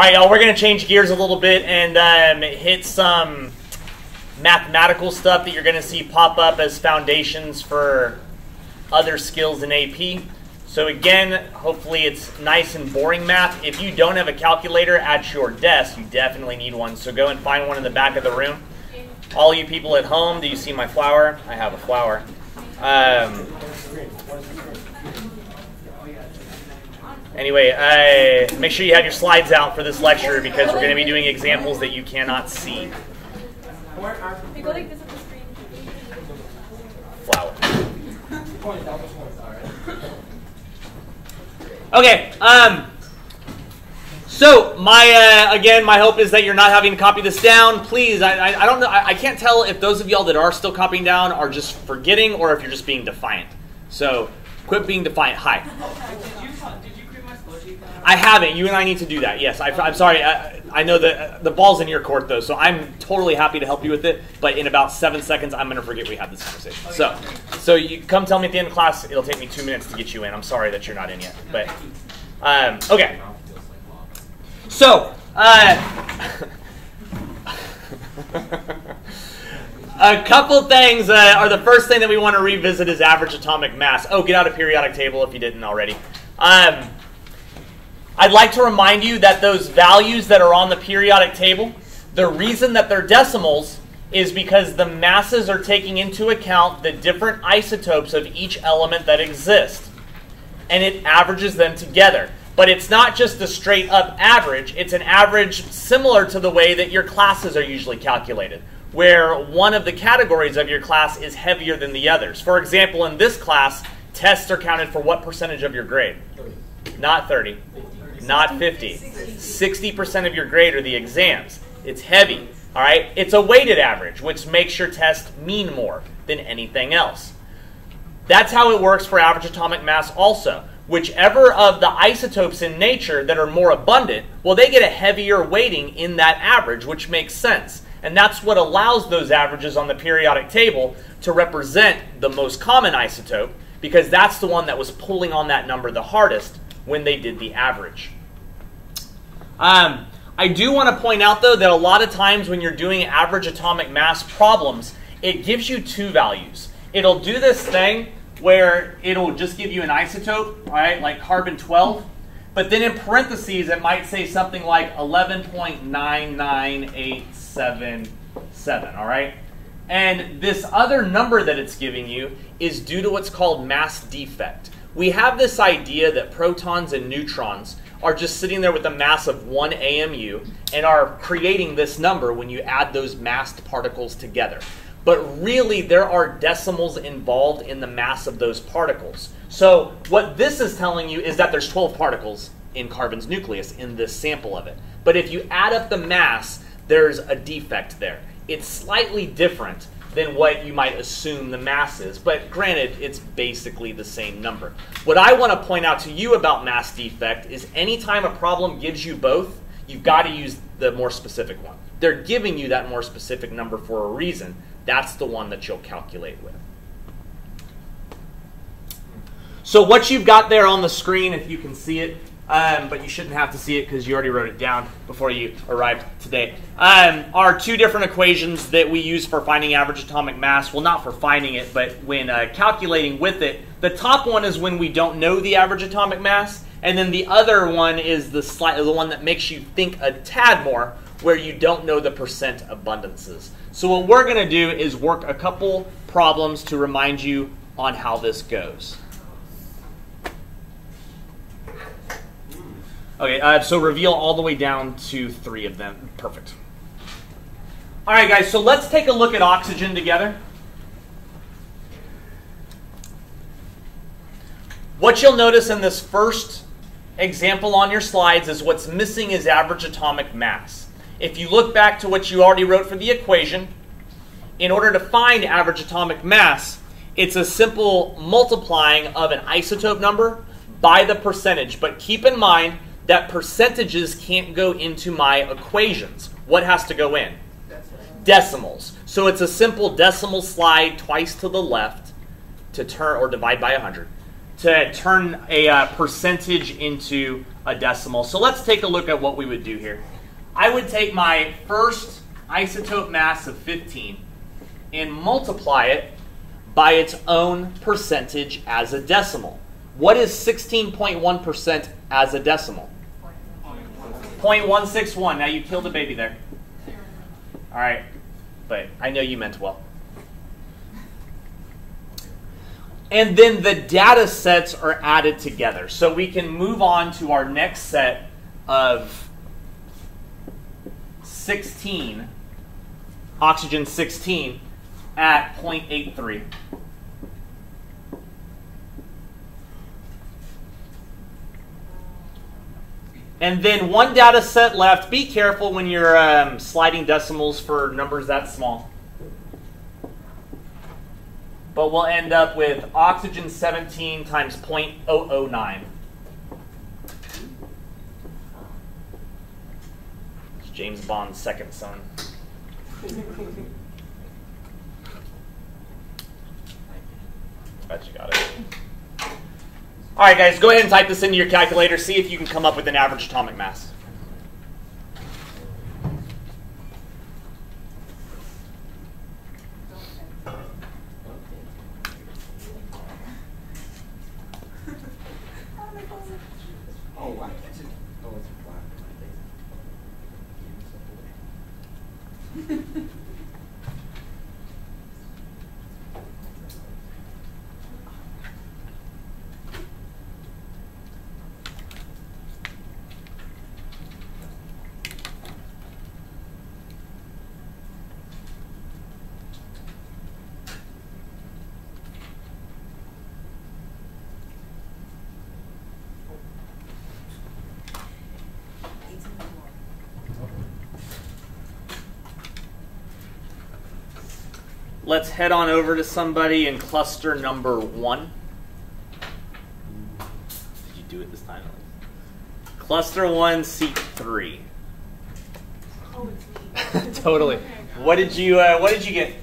All right, y'all, we're going to change gears a little bit and um, hit some mathematical stuff that you're going to see pop up as foundations for other skills in AP. So again, hopefully it's nice and boring math. If you don't have a calculator at your desk, you definitely need one. So go and find one in the back of the room. All you people at home, do you see my flower? I have a flower. Um, Anyway, uh, make sure you have your slides out for this lecture because we're going to be doing examples that you cannot see. Flower. Okay. Um. So my uh, again, my hope is that you're not having to copy this down. Please, I, I, I don't know. I, I can't tell if those of y'all that are still copying down are just forgetting or if you're just being defiant. So quit being defiant. Hi. I haven't. You and I need to do that. Yes, I, am sorry. I, I know that the ball's in your court though, so I'm totally happy to help you with it. But in about seven seconds, I'm going to forget we had this conversation. So, so you come tell me at the end of class. It'll take me two minutes to get you in. I'm sorry that you're not in yet, but um, okay. So, uh, a couple things uh, are the first thing that we want to revisit is average atomic mass. Oh, get out a periodic table if you didn't already. Um, I'd like to remind you that those values that are on the periodic table, the reason that they're decimals is because the masses are taking into account the different isotopes of each element that exist. And it averages them together. But it's not just a straight up average, it's an average similar to the way that your classes are usually calculated, where one of the categories of your class is heavier than the others. For example, in this class, tests are counted for what percentage of your grade? 30. Not 30 not 50. 60% of your grade are the exams. It's heavy. All right? It's a weighted average, which makes your test mean more than anything else. That's how it works for average atomic mass also. Whichever of the isotopes in nature that are more abundant, well, they get a heavier weighting in that average, which makes sense. And that's what allows those averages on the periodic table to represent the most common isotope, because that's the one that was pulling on that number the hardest when they did the average. Um, I do want to point out, though, that a lot of times when you're doing average atomic mass problems, it gives you two values. It'll do this thing where it'll just give you an isotope, right, like carbon 12, but then in parentheses it might say something like 11.99877, all right? And this other number that it's giving you is due to what's called mass defect we have this idea that protons and neutrons are just sitting there with a mass of 1 AMU and are creating this number when you add those massed particles together. But really, there are decimals involved in the mass of those particles. So, what this is telling you is that there's 12 particles in carbon's nucleus in this sample of it. But if you add up the mass, there's a defect there. It's slightly different than what you might assume the mass is. But granted, it's basically the same number. What I want to point out to you about mass defect is anytime a problem gives you both, you've got to use the more specific one. They're giving you that more specific number for a reason. That's the one that you'll calculate with. So what you've got there on the screen, if you can see it, um, but you shouldn't have to see it because you already wrote it down before you arrived today, um, are two different equations that we use for finding average atomic mass. Well, not for finding it, but when uh, calculating with it. The top one is when we don't know the average atomic mass, and then the other one is the slight, the one that makes you think a tad more, where you don't know the percent abundances. So what we're going to do is work a couple problems to remind you on how this goes. Okay, uh, so reveal all the way down to three of them. Perfect. All right, guys, so let's take a look at oxygen together. What you'll notice in this first example on your slides is what's missing is average atomic mass. If you look back to what you already wrote for the equation, in order to find average atomic mass, it's a simple multiplying of an isotope number by the percentage. But keep in mind, that percentages can't go into my equations. What has to go in? Decimals. So it's a simple decimal slide twice to the left to turn, or divide by 100, to turn a uh, percentage into a decimal. So let's take a look at what we would do here. I would take my first isotope mass of 15 and multiply it by its own percentage as a decimal. What is 16.1% as a decimal? 0.161. Now you killed a baby there. All right, but I know you meant well. And then the data sets are added together. So we can move on to our next set of 16, oxygen 16, at 0.83. And then one data set left. Be careful when you're um, sliding decimals for numbers that small. But we'll end up with oxygen 17 times 0.009. It's James Bond's second son. Bet you got it. All right, guys, go ahead and type this into your calculator. See if you can come up with an average atomic mass. Let's head on over to somebody in cluster number one. Did you do it this time? Cluster one, seat three. Oh, totally. What did you uh, What did you get?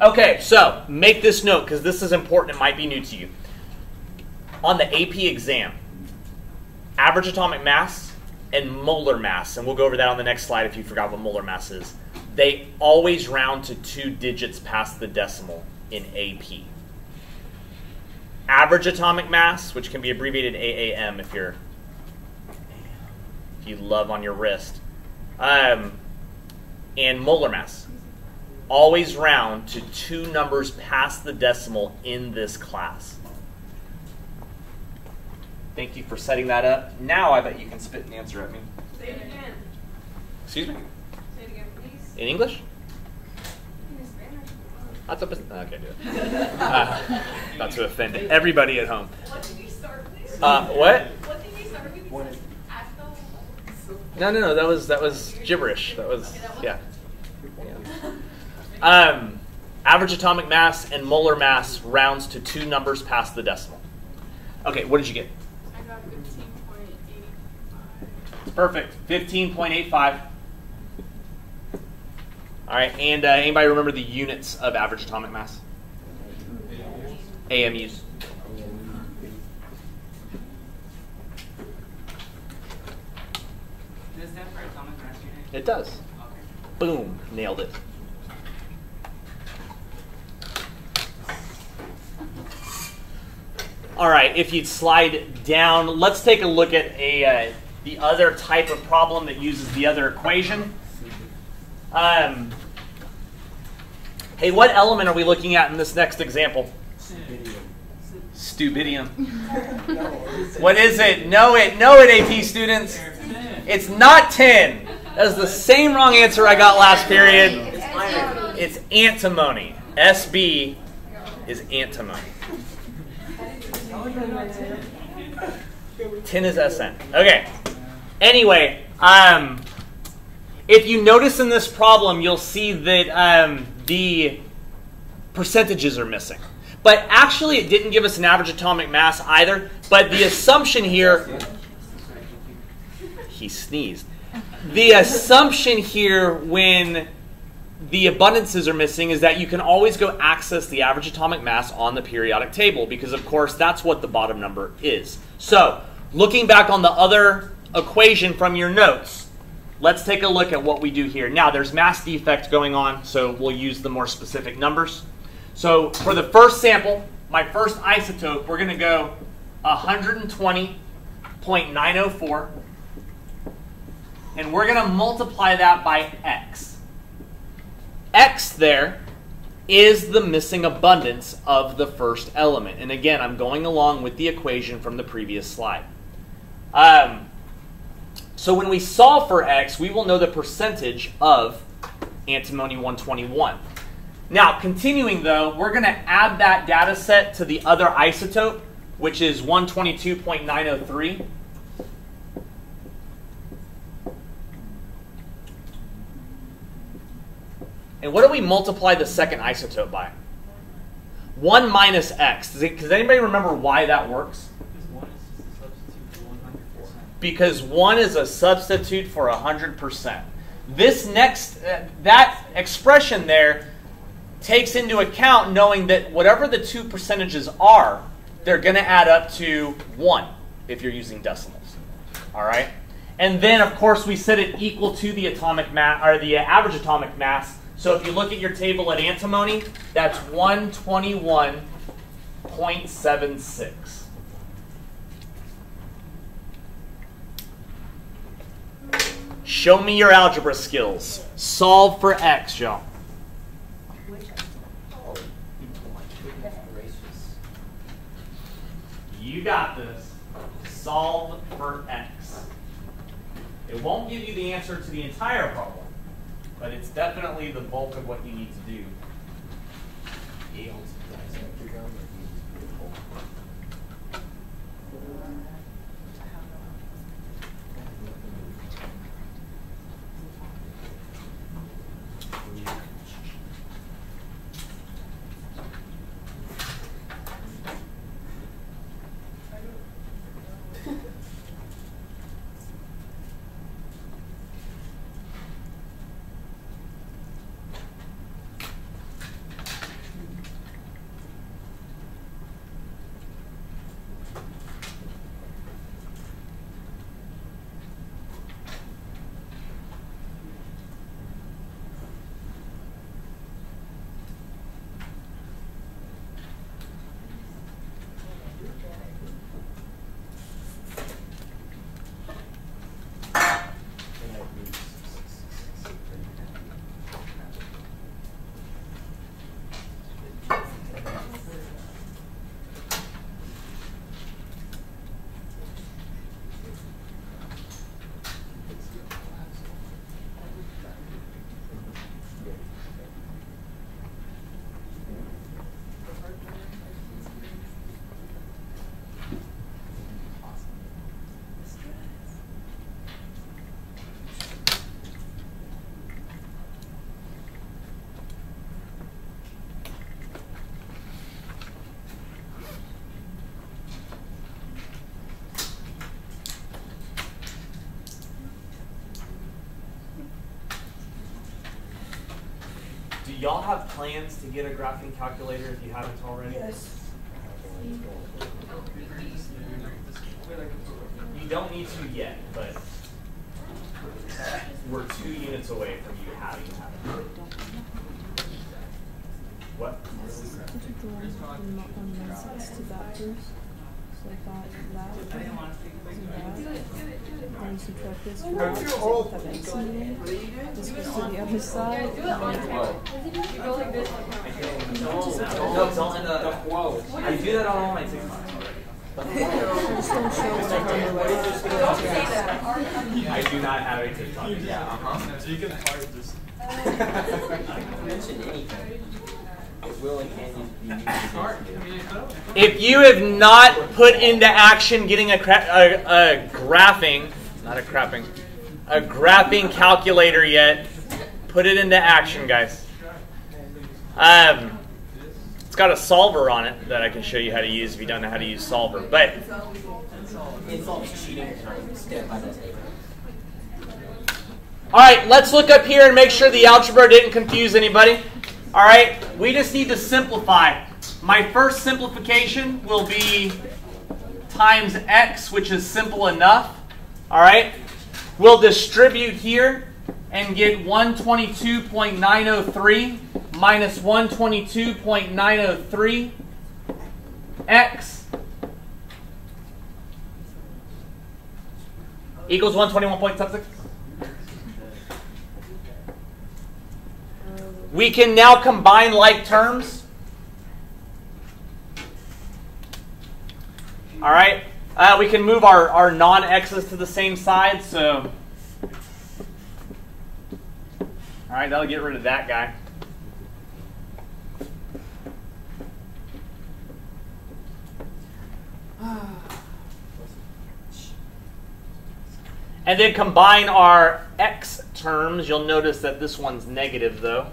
Okay, so make this note because this is important. It might be new to you. On the AP exam, average atomic mass and molar mass, and we'll go over that on the next slide if you forgot what molar mass is they always round to two digits past the decimal in AP. Average atomic mass, which can be abbreviated AAM if you're if you love on your wrist, um, and molar mass, always round to two numbers past the decimal in this class. Thank you for setting that up. Now I bet you can spit an answer at me. Say it again. Excuse me. Say it again, please. In English? In Spanish. That's a okay, do it. Uh, not to offend everybody at home. What did we start with? Uh, what? What did we start with? Acto. No, no, no. That was that was gibberish. That was yeah. yeah. Um, average atomic mass and molar mass rounds to two numbers past the decimal. Okay, what did you get? I got 15.85. Perfect. Fifteen point eight five. All right, and uh, anybody remember the units of average atomic mass? AMUs. Does that for atomic mass unit? It does. Okay. Boom, nailed it. All right, if you'd slide down, let's take a look at a uh, the other type of problem that uses the other equation. Um, hey, what element are we looking at in this next example? Stupidium. What is it? Know it. Know it, AP students. It's not tin. That is the same wrong answer I got last period. It's antimony. SB is antimony. Tin is SN. Okay. Anyway, um, if you notice in this problem, you'll see that um, the percentages are missing. But actually, it didn't give us an average atomic mass either. But the assumption here, he sneezed. The assumption here when the abundances are missing is that you can always go access the average atomic mass on the periodic table because, of course, that's what the bottom number is. So looking back on the other equation from your notes, let's take a look at what we do here. Now, there's mass defect going on, so we'll use the more specific numbers. So for the first sample, my first isotope, we're going to go 120.904, and we're going to multiply that by x. x there is the missing abundance of the first element. And again, I'm going along with the equation from the previous slide. Um, so when we solve for x, we will know the percentage of antimony 121. Now, continuing though, we're going to add that data set to the other isotope, which is 122.903. And what do we multiply the second isotope by? 1 minus x. Does, it, does anybody remember why that works? Because 1 is a substitute for 100%. This next, uh, that expression there takes into account knowing that whatever the two percentages are, they're going to add up to 1 if you're using decimals. All right? And then, of course, we set it equal to the atomic mass, or the average atomic mass so if you look at your table at antimony, that's 121.76. Show me your algebra skills. Solve for x, y'all. You got this. Solve for x. It won't give you the answer to the entire problem but it's definitely the bulk of what you need to do. Y'all have plans to get a graphing calculator if you haven't already? Yes. You don't need to yet, but we're two units away from you having to have it. What? So I thought that, that, then subtract this from have x in there. This goes to the other side. No, don't end up. Whoa. I do that on all my TikToks. I do not have a TikTok. Yeah, uh-huh. So you can hire this. Mention anything. If you have not put into action getting a, a, a graphing, not a crapping, a graphing calculator yet, put it into action, guys. Um, it's got a solver on it that I can show you how to use if you don't know how to use solver. But all right, let's look up here and make sure the algebra didn't confuse anybody. All right, we just need to simplify. My first simplification will be times x, which is simple enough. All right? We'll distribute here and get 122.903 minus 122.903 x equals 121.76. We can now combine like terms. All right. Uh, we can move our, our non-x's to the same side. So, all right, that'll get rid of that guy. And then combine our x terms. You'll notice that this one's negative, though.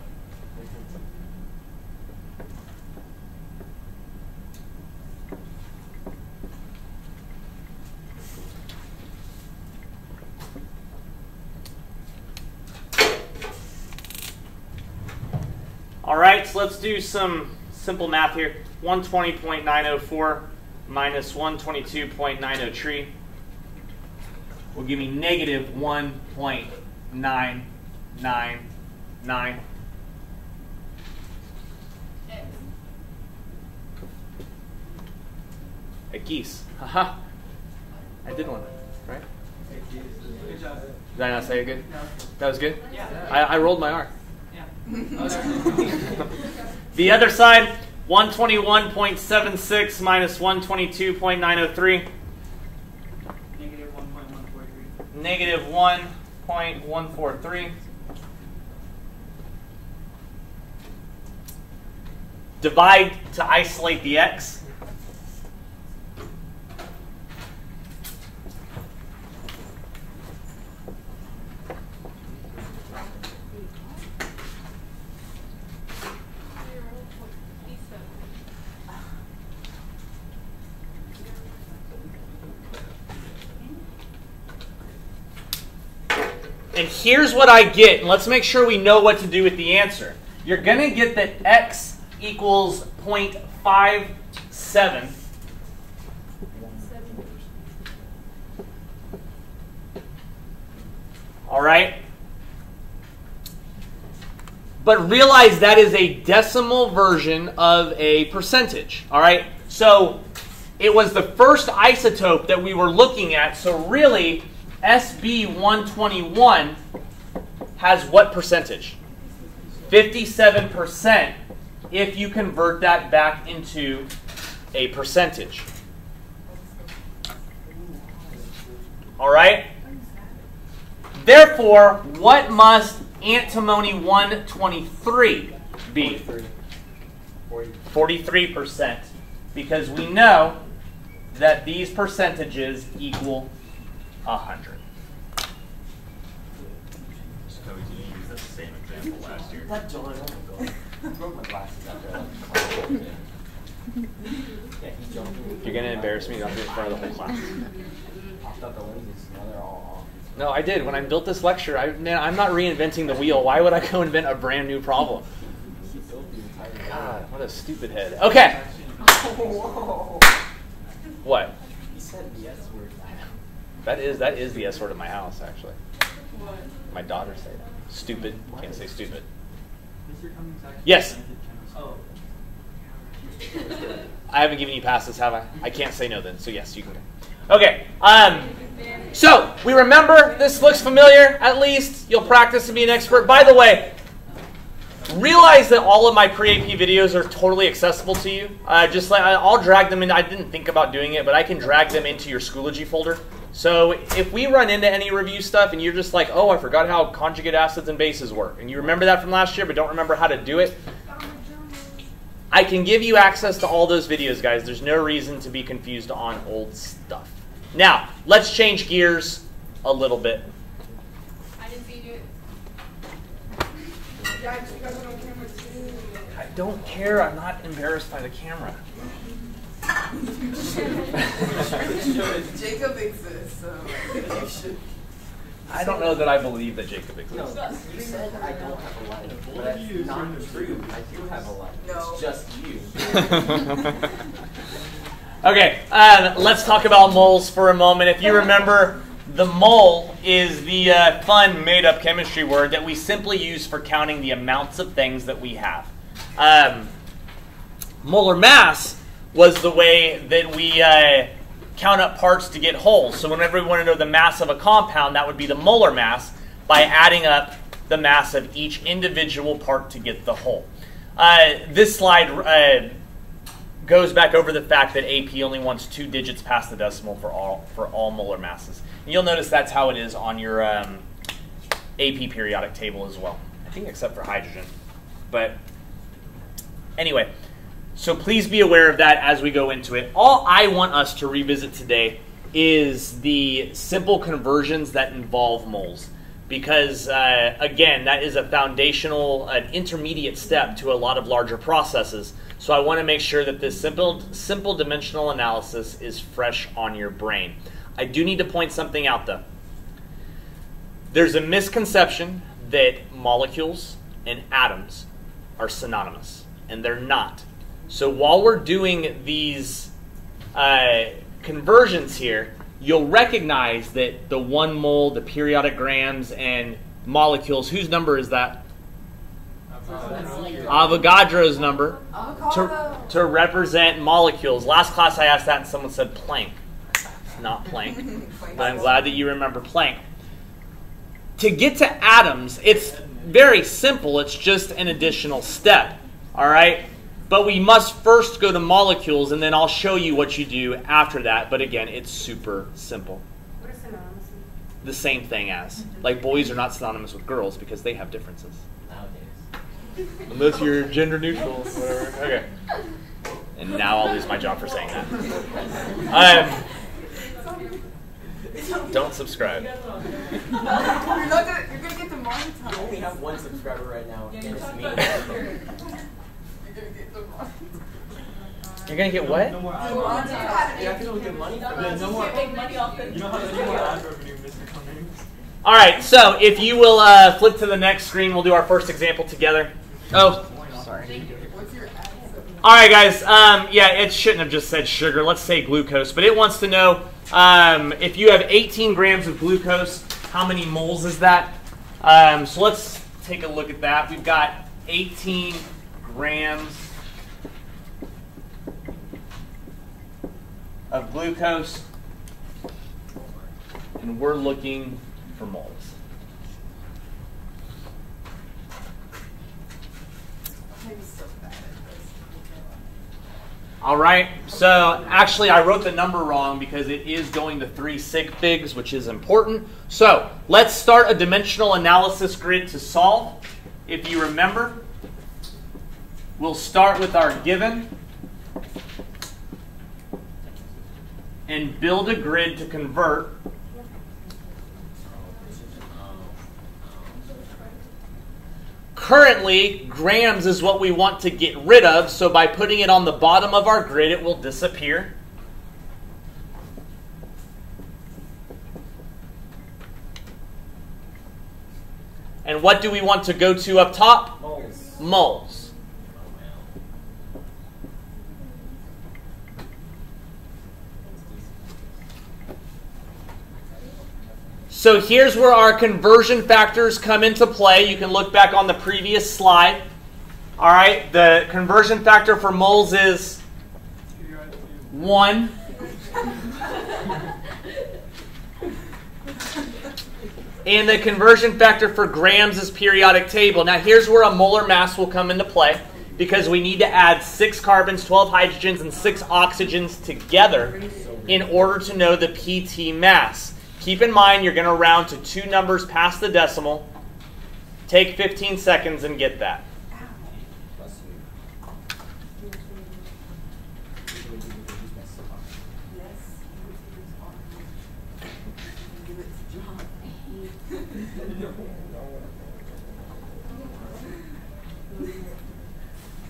All right, so let's do some simple math here. 120.904 minus 122.903 will give me negative 1.999. A geese. Haha. I did one, right? Did I not say it good? That was good? Yeah. I, I rolled my R. The other side, 121.76 minus 122.903. Negative one point one four three. Negative 1.143. Divide to isolate the x. And here's what I get. And let's make sure we know what to do with the answer. You're going to get that x equals 0.57. All right? But realize that is a decimal version of a percentage. All right? So it was the first isotope that we were looking at. So really, SB 121 has what percentage? 57% if you convert that back into a percentage. All right? Therefore, what must antimony 123 be? 43%. Because we know that these percentages equal 100. So we can use the same example last year. Let John. I broke my glasses out there. Yeah, he jumped. You're going to embarrass me, don't do it in front of the whole class. Popped out the lenses. Now they're all No, I did. When I built this lecture, I, man, I'm not reinventing the wheel. Why would I go invent a brand new problem? off. He built the entire. God, what a stupid head. Okay. Whoa. What? He said the S word. That is that is the S word in my house, actually. My daughter say that. Stupid. Can't say stupid. Mr. Cummings Yes. invented. I haven't given you passes, have I? I can't say no then, so yes, you can go. Okay. Um, so we remember this looks familiar. At least you'll practice and be an expert. By the way, realize that all of my pre-AP videos are totally accessible to you. Uh, just like I'll drag them in. I didn't think about doing it, but I can drag them into your Schoology folder. So if we run into any review stuff and you're just like, oh, I forgot how conjugate acids and bases work, and you remember that from last year but don't remember how to do it, I can give you access to all those videos, guys. There's no reason to be confused on old stuff. Now, let's change gears a little bit. I didn't see you. Guys, you guys are on camera too. I don't care. I'm not embarrassed by the camera. Jacob exists, so you should. I don't know that I believe that Jacob No, exists. you said I don't have a life. But that's not true. I do have a life. No. It's just you. Okay, um, let's talk about moles for a moment. If you remember, the mole is the uh, fun made up chemistry word that we simply use for counting the amounts of things that we have. Um, molar mass was the way that we uh, count up parts to get wholes. So, whenever we want to know the mass of a compound, that would be the molar mass by adding up the mass of each individual part to get the whole. Uh, this slide uh, goes back over the fact that AP only wants two digits past the decimal for all for all molar masses. And you'll notice that's how it is on your um, AP periodic table as well. I think except for hydrogen, but anyway. So please be aware of that as we go into it. All I want us to revisit today is the simple conversions that involve moles. Because uh, again that is a foundational an intermediate step to a lot of larger processes. So i want to make sure that this simple simple dimensional analysis is fresh on your brain. I do need to point something out though. There's a misconception that molecules and atoms are synonymous and they're not so while we're doing these uh, conversions here you'll recognize that the one mole, the periodic grams, and molecules, whose number is that? Avogadro's number to, to represent molecules. Last class I asked that and someone said Planck. It's not Planck, but I'm glad that you remember Planck. To get to atoms, it's very simple. It's just an additional step. All right? But we must first go to molecules, and then I'll show you what you do after that. But again, it's super simple. What is synonymous? The same thing as. Like, boys are not synonymous with girls because they have differences. Nowadays. Unless you're gender neutral, whatever. Okay. And now I'll lose my job for saying that. Um, don't subscribe. You're not gonna, you're gonna get the We only have one subscriber right now, and it's me. You're gonna get the monetized. You're gonna get what? No more ad monetized. You have to go get money from Yeah, it. no more. Make money off the. You don't have any more ad revenue, Mr. Cummings. All right, so if you will uh, flip to the next screen, we'll do our first example together. Oh, sorry. What's your ad? All right, guys. Um, yeah, it shouldn't have just said sugar. Let's say glucose. But it wants to know um, if you have 18 grams of glucose, how many moles is that? Um, so let's take a look at that. We've got 18 grams of glucose, and we're looking for moles. Maybe so bad at this. All right. So actually, I wrote the number wrong because it is going to three sig figs, which is important. So let's start a dimensional analysis grid to solve. If you remember, we'll start with our given and build a grid to convert. Currently, grams is what we want to get rid of, so by putting it on the bottom of our grid, it will disappear. And what do we want to go to up top? Moles. Moles. So here's where our conversion factors come into play. You can look back on the previous slide. All right, the conversion factor for moles is 1. And the conversion factor for grams is periodic table. Now, here's where a molar mass will come into play because we need to add 6 carbons, 12 hydrogens, and 6 oxygens together in order to know the PT mass. Keep in mind you're going to round to two numbers past the decimal. Take 15 seconds and get that.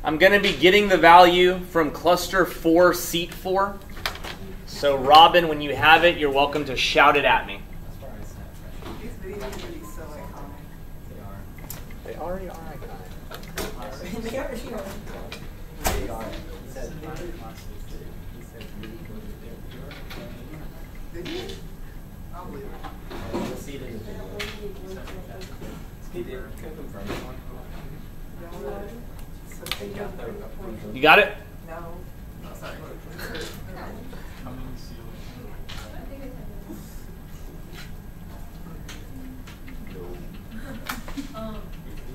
I'm going to be getting the value from cluster 4, seat 4. So, Robin, when you have it, you're welcome to shout it at me. These videos are gonna be so iconic. They already are iconic. They are. They. He said five classes. He said really Did you? I'll believe it. I want see it in the video. He did. Confirm it. They got the approval. You got it? No. No, sorry. Coming ceiling. Um,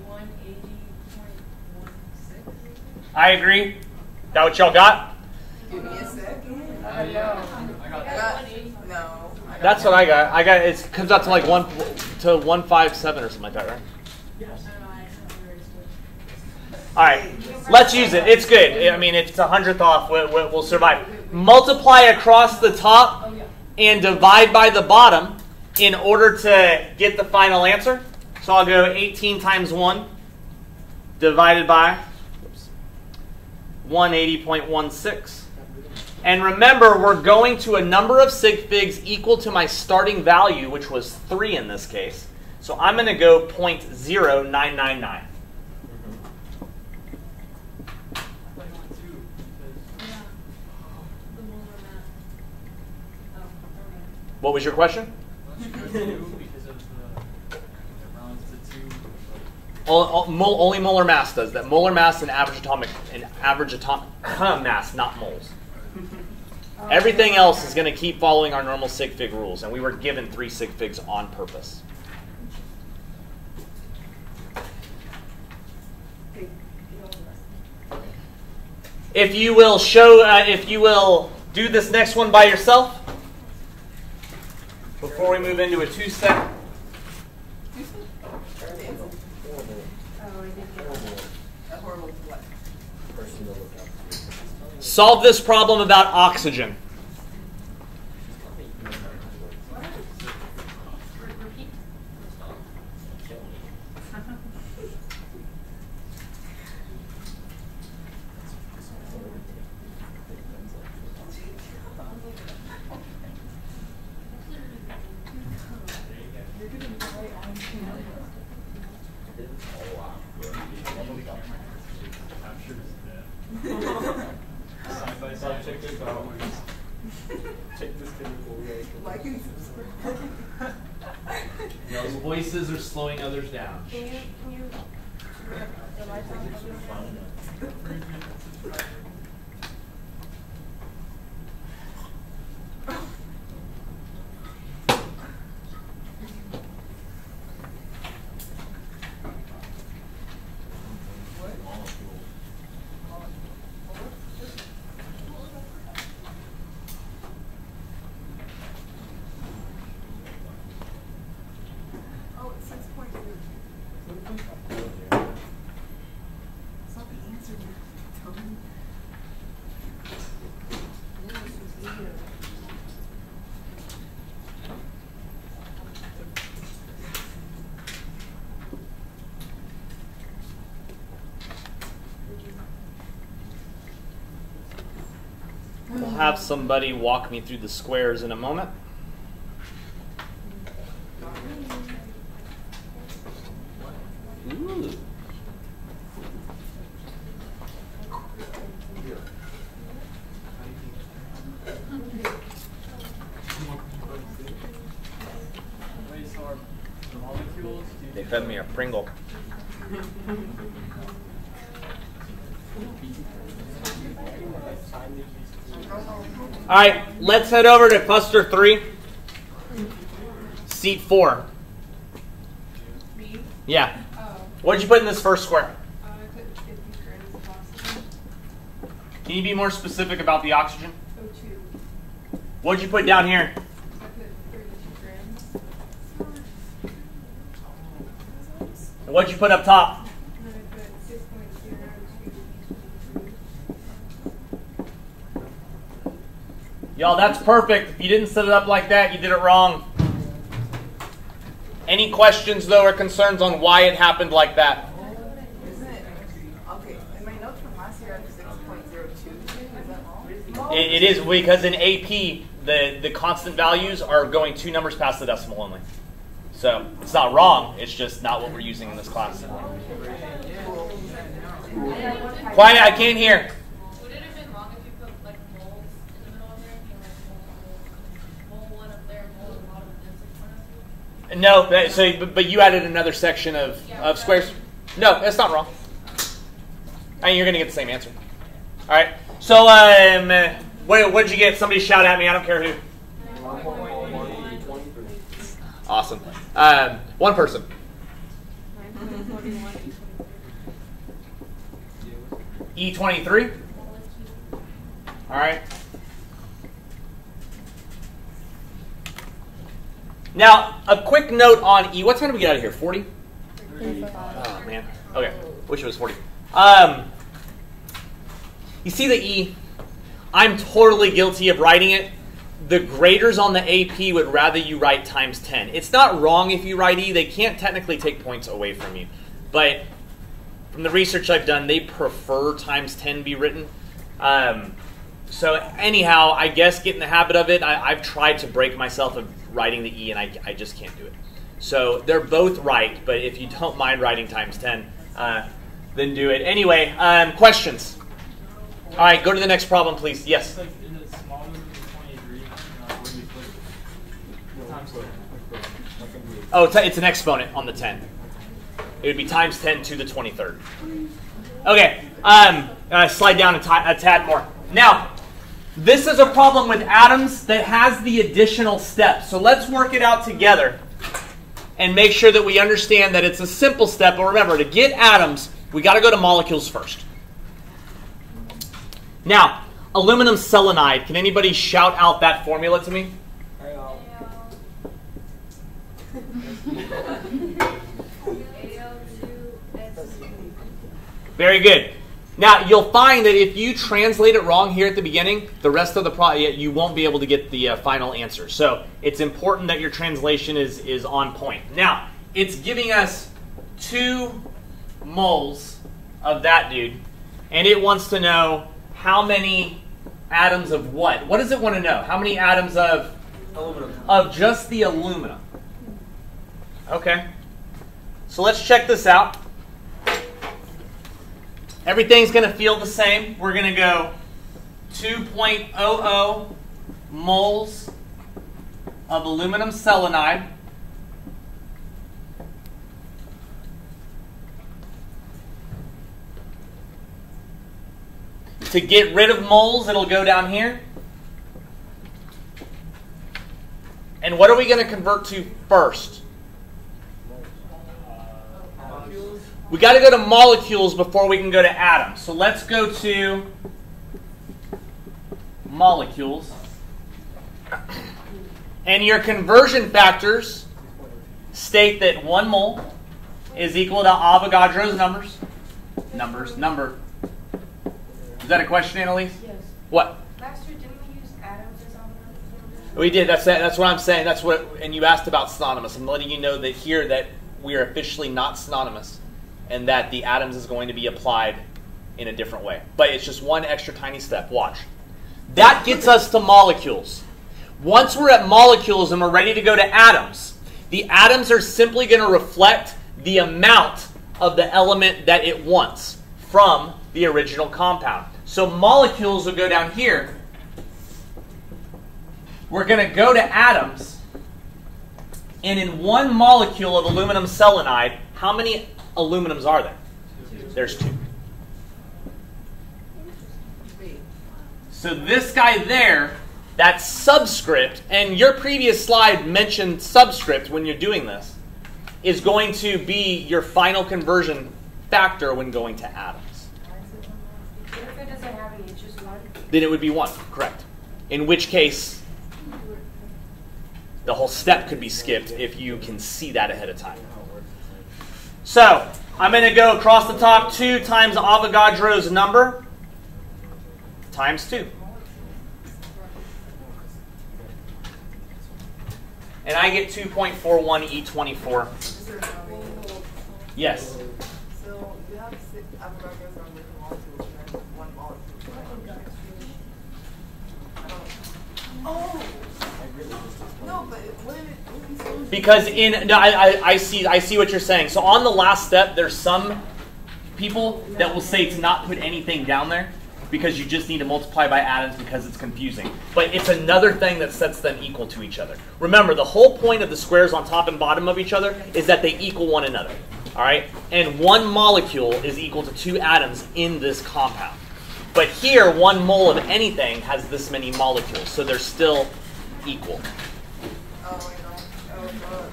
one eighty point one six. I agree. That what y'all got? Give me a second. I got I that. no. That's what I got. I got it comes out to like one to one five seven or something like that, right? Yes. All right, let's use it. It's good. I mean, if it's a hundredth off, we'll, we'll we'll survive. Multiply across the top oh, and divide by the bottom in order to get the final answer. So I'll go 18 times 1 divided by oops, 180.16. And remember, we're going to a number of sig figs equal to my starting value, which was 3 in this case. So I'm going to go 0.0999. Like two. because- Yeah. The molar mass. Oh, okay. What was your question? Let's go two because of the, it rounds to two. All, all, mol, only molar mass does that. Molar mass and average atomic and average atomic mass, not moles. Everything else is going to keep following our normal sig fig rules, and we were given three sig figs on purpose. If you will show, uh, if you will do this next one by yourself, before we move into a two-step. a horrible what? Person to look up to. Solve this problem about oxygen. Re- Repeat. Side by side, check this out. Check this chemical reaction. Like and subscribe. Those voices are slowing others down. Can you, can you, the lights on? Oh, it's six point two. It's not the answer. Tell me. We'll have somebody walk me through the squares in a moment. Ooh. Wait, so are the molecules? do you They fed me a Pringle. All right, let's head over to cluster three, seat four. Me? Yeah. Oh, What did you put in this first square? uh, I put fifty grams of oxygen. Can you be more specific about the oxygen? Oh, two. What did you put down here? I put thirty-two grams. And what did you put up top? And then I put six point zero two. Y'all, that's perfect. If you didn't set it up like that, you did it wrong. Any questions, though, or concerns on why it happened like that? Isn't it? Okay, in my notes from last year, I have six point zero two. That? It, it is because in AP, the, the constant values are going two numbers past the decimal only. So it's not wrong, it's just not what we're using in this class. Quiet, I can't hear. Would it have been wrong if you put like moles in the middle of there? You know, like mole, mole, mole one of No, that- so but- but you added another section of, of squares. No, that's not wrong. I mean, you're gonna get the same answer. All right. So um, what what did you get? Somebody shout at me. I don't care who. One point one. Awesome. Um, one person. Nine point forty-one, E E twenty-three. twenty three. All right. Now, a quick note on E. What time did we get out of here? 40? Oh, man. Okay. Wish it was 40. Um, you see the E? I'm totally guilty of writing it. The graders on the AP would rather you write times 10. It's not wrong if you write E. They can't technically take points away from you. But from the research I've done, they prefer times 10 be written. Um, so anyhow, I guess get in the habit of it. I, I've tried to break myself of writing the E, and I, I just can't do it. So they're both right, but if you don't mind writing times 10, uh, then do it. Anyway, um, questions? All right, go to the next problem, please. Yes? It's like, is it smaller than twenty-three? Uh, where do you put it? Times ten. Oh, it's, it's an exponent on the 10. It would be times 10 to the 23rd. Okay, um, uh, slide down a, a tad more. Now, this is a problem with atoms that has the additional step. So let's work it out together and make sure that we understand that it's a simple step. But remember, to get atoms, we got to go to molecules first. Now, aluminum selenide. Can anybody shout out that formula to me? Very good. Now you'll find that if you translate it wrong here at the beginning, the rest of the pro you won't be able to get the uh, final answer. So it's important that your translation is is on point. Now it's giving us two moles of that dude, and it wants to know how many atoms of what? What does it want to know? How many atoms of Aluminum. of just the aluminum? Okay. So let's check this out. Everything's going to feel the same. We're going to go 2.00 moles of aluminum selenide. To get rid of moles, it'll go down here. And what are we going to convert to first? We got to go to molecules before we can go to atoms. So let's go to molecules. And your conversion factors state that one mole is equal to Avogadro's numbers. Numbers, number. Is that a question, Annalise? Yes. What? Last year, didn't we use atoms as? We did. That's that, that's what I'm saying. That's what. And you asked about synonymous. I'm letting you know that here that we are officially not synonymous, and that the atoms is going to be applied in a different way. But it's just one extra tiny step. Watch. That gets us to molecules. Once we're at molecules and we're ready to go to atoms, the atoms are simply going to reflect the amount of the element that it wants from the original compound. So molecules will go down here we're going to go to atoms. And in one molecule of aluminum selenide, how many aluminums are there? There's two. So this guy there, that subscript, and your previous slide mentioned subscript when you're doing this, is going to be your final conversion factor when going to atoms. Then it would be one, correct. In which case, the whole step could be skipped if you can see that ahead of time. So, I'm going to go across the top 2 times Avogadro's number times 2. And I get 2.41 E24. Is there another- Yes. So you have six Avogadro's on different molecules, right? One molecule. Oh! Because in no, I, I, I see I see what you're saying. So on the last step, there's some people that will say to not put anything down there. because you just need to multiply by atoms because it's confusing. But it's another thing that sets them equal to each other. Remember, the whole point of the squares on top and bottom of each other is that they equal one another. All right? And one molecule is equal to two atoms in this compound. But here, one mole of anything has this many molecules, so they're still equal. Oh, I know. Oh,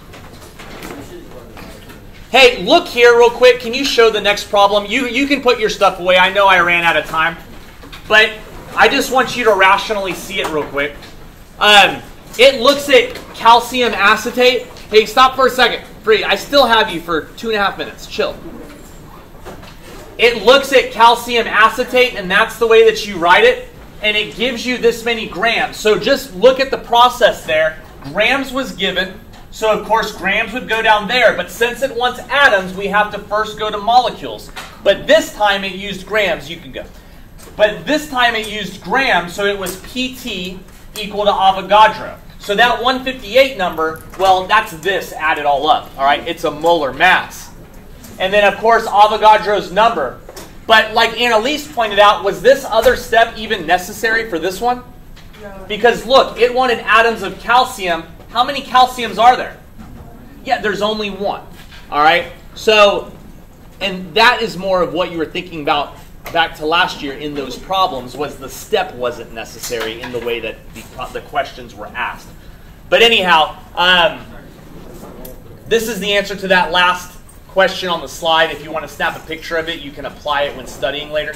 Hey, look here real quick. Can you show the next problem? You you can put your stuff away. I know I ran out of time. But I just want you to rationally see it real quick. Um, it looks at calcium acetate. Hey, stop for a second. Free. I still have you for two and a half minutes. Chill. It looks at calcium acetate, and that's the way that you write it, and it gives you this many grams. So just look at the process there. Grams was given, so of course grams would go down there, but since it wants atoms, we have to first go to molecules. But this time it used grams. You can go. But this time it used grams, so it was PT equal to Avogadro. So that 158 number, well, that's this added all up. All right, it's a molar mass. And then, of course, Avogadro's number. But like Annalise pointed out, was this other step even necessary for this one? no. Because look, it wanted atoms of calcium. How many calciums are there? Yeah, there's only one. All right? So, and that is more of what you were thinking about back to last year in those problems was the step wasn't necessary in the way that the, the questions were asked. But anyhow, um, this is the answer to that last question on the slide. If you want to snap a picture of it, you can apply it when studying later.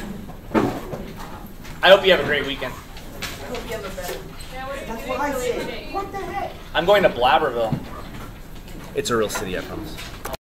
I hope you have a great weekend. I hope you have a better. Now what are you That's what I said. What the heck? I'm going to Blabberville. It's a real city, I promise.